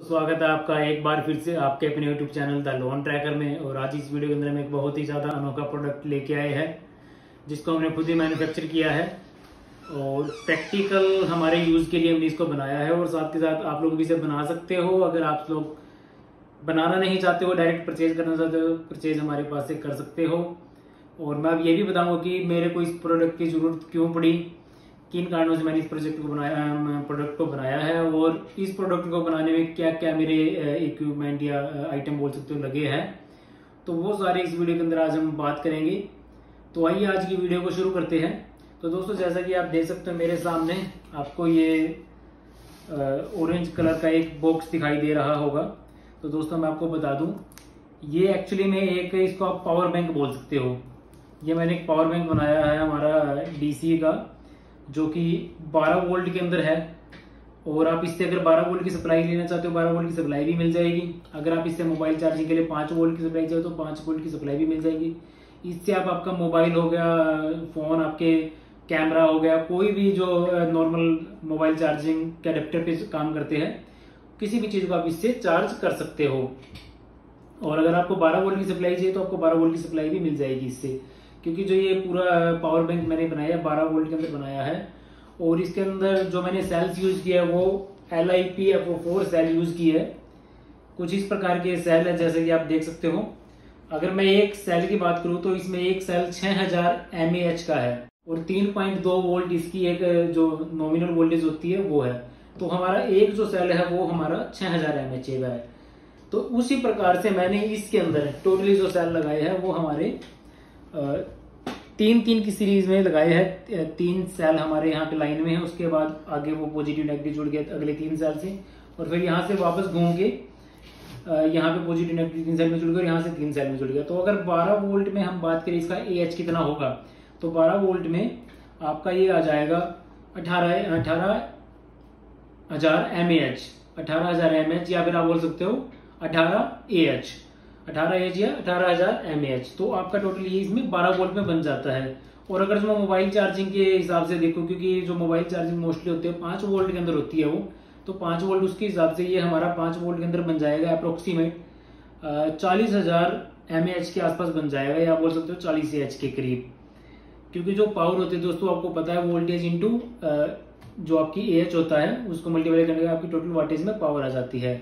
स्वागत है आपका एक बार फिर से आपके अपने YouTube channel the loan tracker में, और आज इस वीडियो के अंदर हम एक बहुत ही ज़्यादा अनोखा प्रोडक्ट लेके आए हैं, जिसको हमने खुद ही मैन्युफैक्चर किया है, और प्रैक्टिकल हमारे यूज़ के लिए हमने इसको बनाया है, और साथ के साथ आप लोग भी इसे बना सकते हो, अगर आप लोग बनाना नहीं चाहते हो डायरेक्ट परचेज करना चाहते हो परचेज हमारे पास से कर सकते हो। और मैं अब ये भी बताऊँगा कि मेरे को इस प्रोडक्ट की ज़रूरत क्यों पड़ी किन कारणों से मैंने इस प्रोजेक्ट को बनाया प्रोडक्ट को बनाया है और इस प्रोडक्ट को बनाने में क्या क्या मेरे इक्विपमेंट या आइटम बोल सकते हो, लगे हैं। तो वो सारे इस वीडियो के अंदर आज हम बात करेंगे। तो आइए आज की वीडियो को शुरू करते हैं। तो दोस्तों, जैसा कि आप देख सकते हो, मेरे सामने आपको ये ऑरेंज कलर का एक बॉक्स दिखाई दे रहा होगा। तो दोस्तों, मैं आपको बता दूँ, ये एक्चुअली में एक इसको आप पावर बैंक बोल सकते हो। ये मैंने एक पावर बैंक बनाया है हमारा डीसी का। जो कि 12 वोल्ट के अंदर है, और आप इससे अगर 12 वोल्ट की सप्लाई लेना चाहते हो 12 वोल्ट की सप्लाई भी मिल जाएगी। अगर आप इससे मोबाइल चार्जिंग के लिए 5 वोल्ट की सप्लाई चाहिए तो 5 वोल्ट की सप्लाई भी मिल जाएगी। इससे आप आपका मोबाइल हो गया फ़ोन आपके कैमरा हो गया, कोई भी जो नॉर्मल मोबाइल चार्जिंग के अडेप्टर पे काम करते हैं, किसी भी चीज़ को आप इससे चार्ज कर सकते हो। और अगर आपको 12 वोल्ट की सप्लाई चाहिए तो आपको 12 वोल्ट की सप्लाई भी मिल जाएगी इससे। क्योंकि जो ये पूरा पावर बैंक मैंने बनाया है बारह वोल्ट के अंदर बनाया है। और इसके अंदर जो मैंने सेल्स यूज़ किया है, वो L I P F O four cell use की है। कुछ इस प्रकार के सेल है, जैसे कि आप देख सकते हो। अगर मैं एक सेल की बात करूँ तो इसमें एक सेल 6000 हज़ार का है। और 3.2 वोल्ट इसकी एक, जो नॉमिनल वोल्टेज होती है, वो है। तो हमारा एक जो सेल है, वो हमारा 6000 हज़ार का है। तो उसी प्रकार से मैंने इसके अंदर टोटली जो सेल लगाए हैं, वो हमारे तीन तीन की सीरीज़ में लगाए हैं। तीन सेल हमारे यहाँ पे लाइन में है। उसके बाद आगे वो पॉजिटिव नेगेटिव जुड़ गया अगले तीन सेल से। और फिर यहाँ से वापस घूम के यहाँ पे पॉजिटिव नेगेटिव तीन सेल में जुड़ गया और यहाँ से तीन सेल में जुड़ गया। तो अगर 12 वोल्ट में हम बात करें, इसका ए एच कितना होगा? तो 12 वोल्ट में आपका ये आ जाएगा अठारह अठारह हज़ार एम ए एच अठारह हज़ार एम एच या फिर आप बोल सकते हो अठारह ए एच अठारह एच या अठारह हज़ार एम एच तो आपका टोटल ये इसमें बारह वोल्ट में बन जाता है। और अगर जो मोबाइल चार्जिंग के हिसाब से देखो, क्योंकि जो मोबाइल चार्जिंग मोस्टली होती है, पाँच वोल्ट के अंदर होती है वो। तो पाँच वोल्ट उसके हिसाब से ये हमारा पाँच वोल्ट के अंदर बन जाएगा अप्रोक्सीमेट चालीस हज़ार एम के आसपास बन जाएगा, या बोल सकते हो चालीस एच के करीब। क्योंकि जो पावर होती है दोस्तों, आपको पता है वोल्टेज इंटू जो आपकी ए एच होता है, उसको मल्टीप्लाई करने का आपकी टोटल वाटेज में पावर आ जाती है।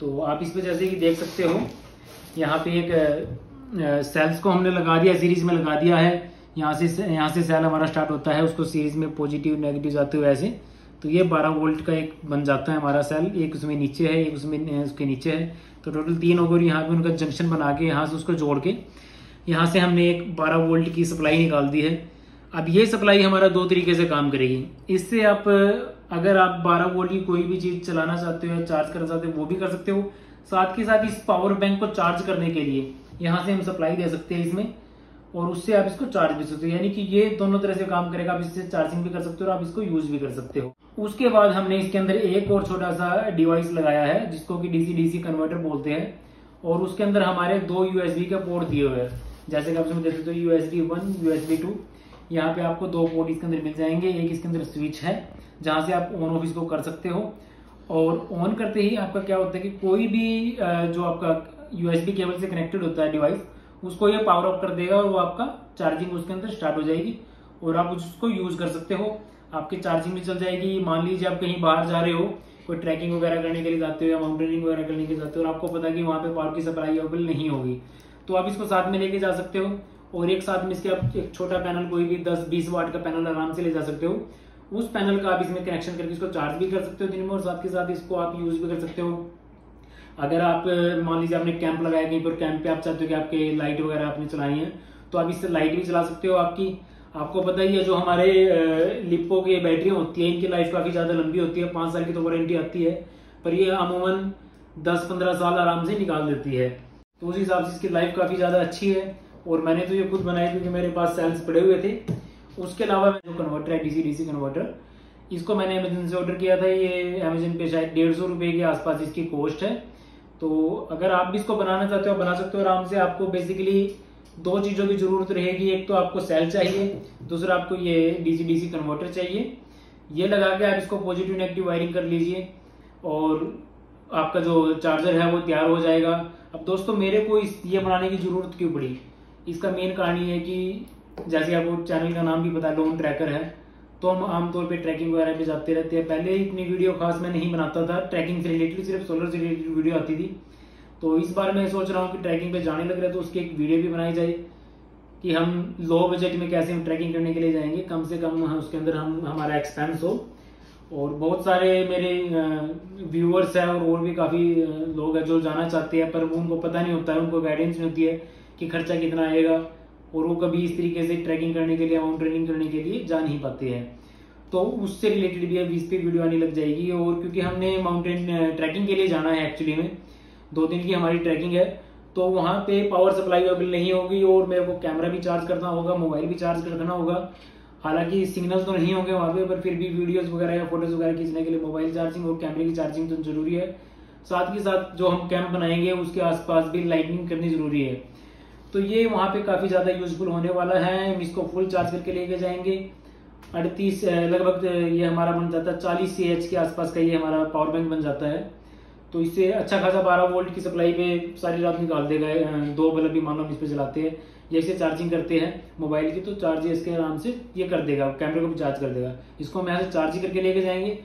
तो आप इस पे जैसे कि देख सकते हो। यहाँ पे एक सेल्स को हमने लगा दिया सीरीज़ में लगा दिया है। यहाँ से यहाँ से सेल हमारा स्टार्ट होता है, उसको सीरीज़ में पॉजिटिव नेगेटिव जाते हुए ऐसे। तो ये 12 वोल्ट का एक बन जाता है हमारा सेल एक उसमें नीचे है, एक उसमें उसके नीचे है। तो टोटल तीन होकर यहाँ पे उनका जंक्शन बना के यहाँ से उसको जोड़ के यहाँ से हमने एक 12 वोल्ट की सप्लाई निकाल दी है। अब ये सप्लाई हमारा दो तरीके से काम करेगी। इससे आप, अगर आप 12 वोल्ट की कोई भी चीज़ चलाना चाहते हो चार्ज करना चाहते हो, वो भी कर सकते हो। साथ के साथ इस पावर बैंक को चार्ज करने के लिए, यहाँ से हम सप्लाई दे सकते हैं इसमें, और उससे आप इसको चार्ज भी सकते हो। यानी कि ये दोनों तरह से काम करेगा, आप इससे चार्जिंग भी कर सकते हो और आप इसको यूज़ भी कर सकते हो। उसके बाद हमने इसके अंदर एक और छोटा सा डिवाइस लगाया है, जिसको कि डीसी डीसी कन्वर्टर बोलते हैं, और उसके अंदर हमारे दो यूएसबी के पोर्ट दिए हुए हैं। जैसे कि आप इसमें देख सकते हो यूएसबी वन यूएसबी टू यहाँ पे आपको दो पोर्ट इसके अंदर मिल जाएँगे। एक इसके अंदर स्विच है, जहाँ से आप ऑन ऑफ़ इसको कर सकते हो। और ऑन करते ही आपका क्या होता है कि कोई भी जो आपका यूएसबी केबल से कनेक्टेड होता है डिवाइस उसको ये पावर ऑफ़ कर देगा और वो आपका चार्जिंग उसके अंदर स्टार्ट हो जाएगी। और आप उसको यूज़ कर सकते हो। आपकी चार्जिंग भी चल जाएगी। मान लीजिए आप कहीं बाहर जा रहे हो, कोई ट्रैकिंग वगैरह करने के लिए जाते हो या माउंटेनिंग वगैरह करने के लिए जाते हो और आपको पता है कि वहाँ पे पावर की सप्लाई अवेलेबल नहीं होगी। तो आप इसको साथ में लेके जा सकते हो और एक साथ में इसके आप एक छोटा पैनल कोई भी दस बीस वाट का पैनल आराम से ले जा सकते हो। उस पैनल का आप इसमें कनेक्शन करके इसको चार्ज भी कर सकते हो दिन में और साथ के साथ इसको आप यूज़ भी कर सकते हो। अगर आप, मान लीजिए आपने कैंप लगाया कहीं पर कैंप पे आप चाहते हो कि आपके लाइट वगैरह आपने चलाई है तो आप इससे लाइट भी चला सकते हो आपकी। आपको पता ही है जो हमारे लिपो की बैटरी होती है, इनकी लाइफ काफ़ी ज़्यादा लंबी होती है, पाँच साल की तो वारंटी आती है, पर ये अमूमन दस पंद्रह साल आराम से निकाल देती है। तो उस हिसाब से इसकी लाइफ काफ़ी ज़्यादा अच्छी है, और मैंने तो ये खुद बनाई क्योंकि मेरे पास सेल्स पड़े हुए थे उसके अलावा जो कन्वर्टर है डीसी डीसी कन्वर्टर इसको मैंने अमेजन से ऑर्डर किया था, ये अमेजन पे शायद डेढ़ सौ रुपए के आसपास इसकी कॉस्ट है। तो अगर आप भी इसको बनाना चाहते हो, बना सकते हो आराम से। आपको बेसिकली दो चीज़ों की ज़रूरत रहेगी। एक तो आपको सेल चाहिए, दूसरा आपको ये डीसी डीसी कन्वर्टर चाहिए। ये लगा के आप इसको पॉजिटिव नेगेटिव वायरिंग कर लीजिए और आपका जो चार्जर है, वो तैयार हो जाएगा। अब दोस्तों, मेरे को इस, ये बनाने की ज़रूरत क्यों पड़ी? इसका मेन कारण ये है कि जैसे आपको चैनल का नाम भी पता लोन ट्रैकर है तो हम आमतौर पे ट्रैकिंग वगैरह पे जाते रहते हैं। पहले इतनी वीडियो खास मैं नहीं बनाता था ट्रैकिंग से रिलेटेड सिर्फ़ सोलर से रिलेटेड वीडियो आती थी। तो इस बार मैं सोच रहा हूँ कि ट्रैकिंग पे जाने लग रहा है तो उसकी एक वीडियो भी बनाई जाए, कि हम लो बजट में कैसे हम ट्रैकिंग करने के लिए जाएँगे। कम से कम उसके अंदर हम, हमारा एक्सपेंस हो। और बहुत सारे मेरे व्यूअर्स हैं, और और भी काफ़ी लोग हैं जो जाना चाहते हैं, पर उनको पता नहीं होता है, उनको गाइडेंस नहीं होती है कि खर्चा कितना आएगा। और वो कभी इस तरीके से ट्रैकिंग करने के लिए माउंट ट्रेनिंग करने के लिए जा नहीं पाते हैं। तो उससे रिलेटेड भी अब इस पे वीडियो आने लग जाएगी और क्योंकि हमने माउंटेन ट्रैकिंग के लिए जाना है एक्चुअली में। दो दिन की हमारी ट्रैकिंग है तो वहाँ पे पावर सप्लाई अवेलेबल नहीं होगी और मेरे को कैमरा भी चार्ज करना होगा मोबाइल भी चार्ज करना होगा। हालाँकि सिग्नल तो नहीं होंगे वहाँ पे, पर फिर भी वीडियोस वगैरह या फ़ोटोज़ वगैरह खींचने के लिए मोबाइल चार्जिंग और कैमरे की चार्जिंग तो ज़रूरी है। साथ के साथ जो हम कैंप बनाएँगे, उसके आसपास भी लाइटिंग करनी ज़रूरी है। तो ये वहाँ पे काफ़ी ज़्यादा यूजफुल होने वाला है। हम इसको फुल चार्ज करके लेके जाएँगे। अड़तीस लगभग ये हमारा बन जाता है। चालीस सी एच के आसपास का ये हमारा पावर बैंक बन जाता है। तो इससे अच्छा खासा बारह वोल्ट की सप्लाई पे सारी रात निकाल देगा दो बल्ब भी मान हम इस पर चलाते हैं। जैसे चार्जिंग करते हैं मोबाइल की तो चार्ज इसके आराम से ये कर देगा कैमरे को भी चार्ज कर देगा। इसको हम यहाँ से चार्ज करके लेके जाएँगे।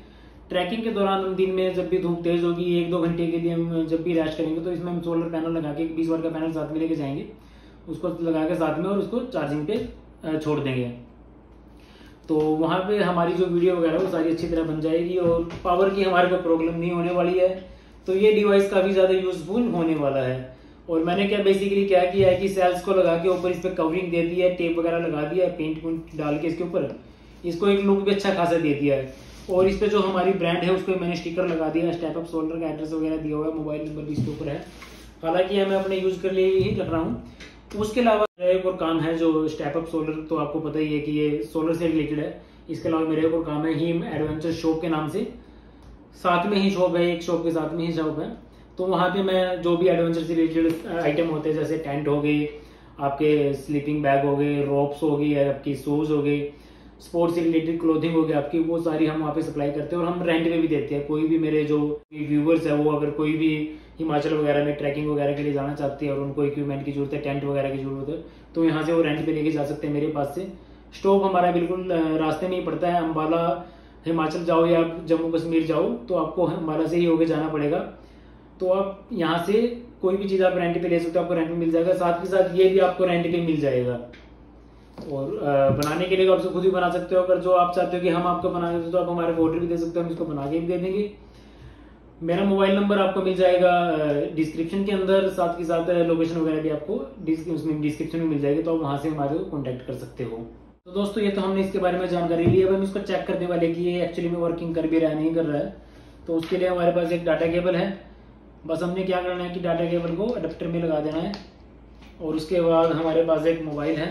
ट्रैकिंग के दौरान हम दिन में जब भी धूप तेज होगी, एक दो घंटे के लिए हम जब भी रैश करेंगे तो इसमें हम सोलर पैनल लगा के बीस वाट का पैनल साथ में लेके जाएँगे। उसको लगा के साथ में और उसको चार्जिंग पे छोड़ देंगे। तो वहाँ पे हमारी जो वीडियो वगैरह वो सारी अच्छी तरह बन जाएगी और पावर की हमारे को प्रॉब्लम नहीं होने वाली है। तो ये डिवाइस काफ़ी ज़्यादा यूजफुल होने वाला है। और मैंने क्या बेसिकली क्या किया है कि सेल्स को लगा के ऊपर इस पर कवरिंग दे दी है टेप वगैरह लगा दिया है पेंट वेंट डाल के इसके ऊपर। इसको एक लुक भी अच्छा खासा दे दिया है। और इस पर जो हमारी ब्रांड है, उसको मैंने स्टिकर लगा दिया है स्टेप अप सोल्डर का एड्रेस वगैरह दिया हुआ है मोबाइल नंबर भी इसके ऊपर है। हालाँकि मैं अपने यूज़ कर लिए ही कर रहा हूँ। उसके अलावा एक और काम है जो स्टेप अप सोलर तो आपको पता ही है कि ये सोलर से रिलेटेड है। इसके अलावा मेरे एक और काम है हीम एडवेंचर शॉप के नाम से। साथ में ही शॉप है, एक शॉप के साथ में ही शॉप है। तो वहाँ पे मैं जो भी एडवेंचर से रिलेटेड आइटम होते हैं, जैसे टेंट हो गई, आपके स्लीपिंग बैग हो गए रोप्स हो गए आपकी शूज़ हो गई स्पोर्ट्स से रिलेटेड क्लोथिंग हो गया, आपकी वो सारी हम वहाँ पे सप्लाई करते हैं और हम रेंट पे भी देते हैं। कोई भी मेरे जो व्यूवर्स है, वो अगर कोई भी हिमाचल वगैरह में ट्रैकिंग वगैरह के लिए जाना चाहते हैं और उनको इक्विपमेंट की ज़रूरत है टेंट वगैरह की ज़रूरत है तो यहाँ से वो रेंट पे लेके जा सकते हैं मेरे पास से। स्टॉप हमारा बिल्कुल रास्ते में ही पड़ता है। अम्बाला हिमाचल जाओ या जम्मू कश्मीर जाओ तो आपको अम्बाला से ही होके जाना पड़ेगा। तो आप यहाँ से कोई भी चीज़ आप रेंट पे ले सकते हो, आपको रेंट पे मिल जाएगा। साथ के साथ ये भी आपको रेंट पे मिल जाएगा। और बनाने के लिए तो आप खुद ही बना सकते हो। अगर जो आप चाहते हो कि हम आपको बना देते तो आप हमारे ऑर्डर भी दे सकते हो, हम इसको बना के भी दे देंगे। मेरा मोबाइल नंबर आपको मिल जाएगा डिस्क्रिप्शन के अंदर, साथ के साथ लोकेशन वगैरह भी आपको उसमें डिस्क्रिप्शन में मिल जाएगी तो आप वहाँ से हमारे को कॉन्टेक्ट कर सकते हो। तो दोस्तों, ये तो हमने इसके बारे में जानकारी ली अब हम इसको चेक करने वाले कि ये एक्चुअली में वर्किंग कर भी रहा नहीं कर रहा है। तो उसके लिए हमारे पास एक डाटा केबल है। बस हमने क्या करना है कि डाटा केबल को अडेप्टर में लगा देना है। और उसके बाद हमारे पास एक मोबाइल है।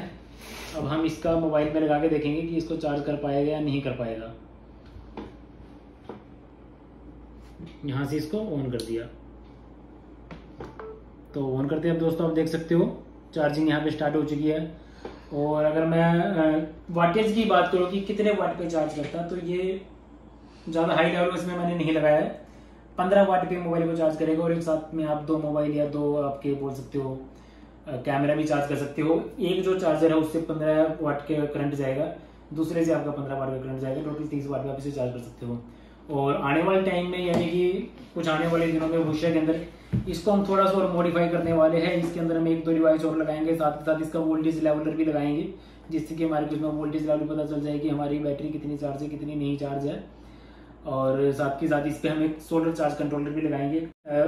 अब हम इसका मोबाइल में लगा के देखेंगे कि इसको चार्ज कर पाएगा या नहीं कर पाएगा। यहाँ से इसको ऑन कर दिया। तो ऑन करते हैं। अब दोस्तों, आप देख सकते हो चार्जिंग यहाँ पे स्टार्ट हो चुकी है। और अगर मैं वाटेज की बात करूँ कि कितने वाट पे चार्ज करता है तो ये ज़्यादा हाई लेवल इसमें मैंने नहीं लगाया है। पंद्रह वाट पे मोबाइल को चार्ज करेगा और एक साथ में आप दो मोबाइल या दो आपके बोल सकते हो। कैमरा भी चार्ज कर सकते हो। एक जो चार्जर है, उससे पंद्रह वाट के करंट जाएगा। दूसरे से आपका पंद्रह वाट का करंट जाएगा। टोटल तीस वाट का आप इसे चार्ज कर सकते हो। और आने वाले टाइम में, यानी कि कुछ आने वाले दिनों में भूषा के अंदर, इसको हम थोड़ा सा और मॉडिफाई करने वाले हैं। इसके अंदर हम एक दो डिवाइस और लगाएँगे। साथ ही साथ इसका वोल्टेज लेवलर भी लगाएँगे, जिससे कि हमारे उसमें वोल्टेज लेवल पता चल जाए कि हमारी बैटरी कितनी चार्ज है, कितनी नहीं चार्ज है। और साथ के साथ इस पर हम एक सोलर चार्ज कंट्रोलर भी लगाएँगे।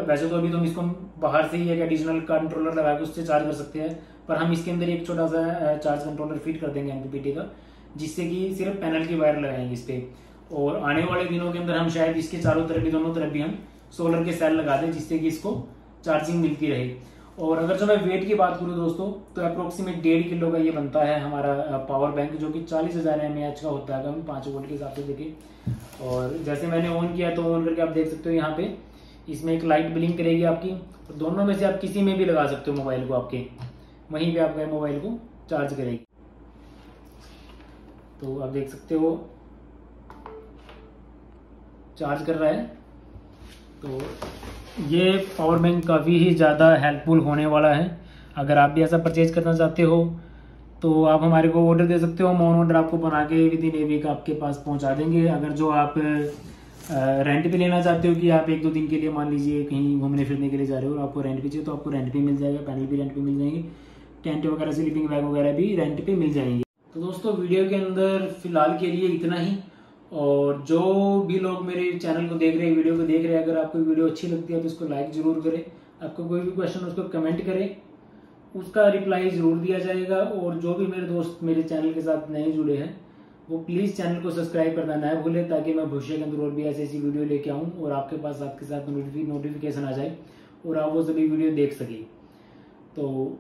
वैसे तो अभी तो हम इसको बाहर से ही एक एडिशनल कंट्रोलर लगा के उससे चार्ज कर सकते हैं, पर हम इसके अंदर एक छोटा सा चार्ज कंट्रोलर फिट कर देंगे एमपीपीटी का, जिससे कि सिर्फ़ पैनल की वायर लगाएँगे इस पे। और आने वाले दिनों के अंदर हम शायद इसके चारों तरफ़ भी दोनों तरफ़ भी हम सोलर के सेल लगा दें, जिससे कि इसको चार्जिंग मिलती रहे। और अगर जो मैं वेट की बात करूँ दोस्तों तो अप्रोक्सीमेट डेढ़ किलो का ये बनता है हमारा पावर बैंक जो कि चालीस हज़ार एम का होता है हम पाँच वोल्ट के हिसाब से देखें। और जैसे मैंने ऑन किया तो ऑन करके आप देख सकते हो यहाँ पे, इसमें एक लाइट ब्लिंक करेगी आपकी। तो दोनों में से आप किसी में भी लगा सकते हो मोबाइल को आपके। वहीं पे आपका मोबाइल को चार्ज करेगी। तो आप देख सकते हो चार्ज कर रहा है। तो ये पावर बैंक काफ़ी ही ज़्यादा हेल्पफुल होने वाला है। अगर आप भी ऐसा परचेज करना चाहते हो तो आप हमारे को ऑर्डर दे सकते हो। हम ऑन ऑर्डर आपको बना के विद इन ए वीक आपके पास पहुँचा देंगे। अगर जो आप रेंट पे लेना चाहते हो कि आप एक दो दिन के लिए मान लीजिए कहीं घूमने फिरने के लिए जा रहे हो और आपको रेंट पे चाहिए तो आपको रेंट पे मिल जाएगा पैनल भी रेंट पे मिल जाएँगे। टेंट वगैरह स्लीपिंग बैग वगैरह भी रेंट पे मिल जाएँगे। तो दोस्तों वीडियो के अंदर फ़िलहाल के लिए इतना ही। और जो भी लोग मेरे चैनल को देख रहे हैं, वीडियो को देख रहे हैं, अगर आपको वीडियो अच्छी लगती है तो इसको लाइक ज़रूर करें। आपको कोई भी क्वेश्चन उसको कमेंट करें। उसका रिप्लाई ज़रूर दिया जाएगा और जो भी मेरे दोस्त मेरे चैनल के साथ नए जुड़े हैं, वो प्लीज़ चैनल को सब्सक्राइब करना ना भूले, ताकि मैं भविष्य के अंदर और भी ऐसी ऐसी वीडियो लेके आऊँ और आपके पास आपके साथ नोटिफिकेशन आ जाए और आप वो सभी वीडियो देख सकें। तो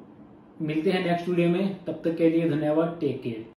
मिलते हैं नेक्स्ट वीडियो में, तब तक के लिए धन्यवाद टेक केयर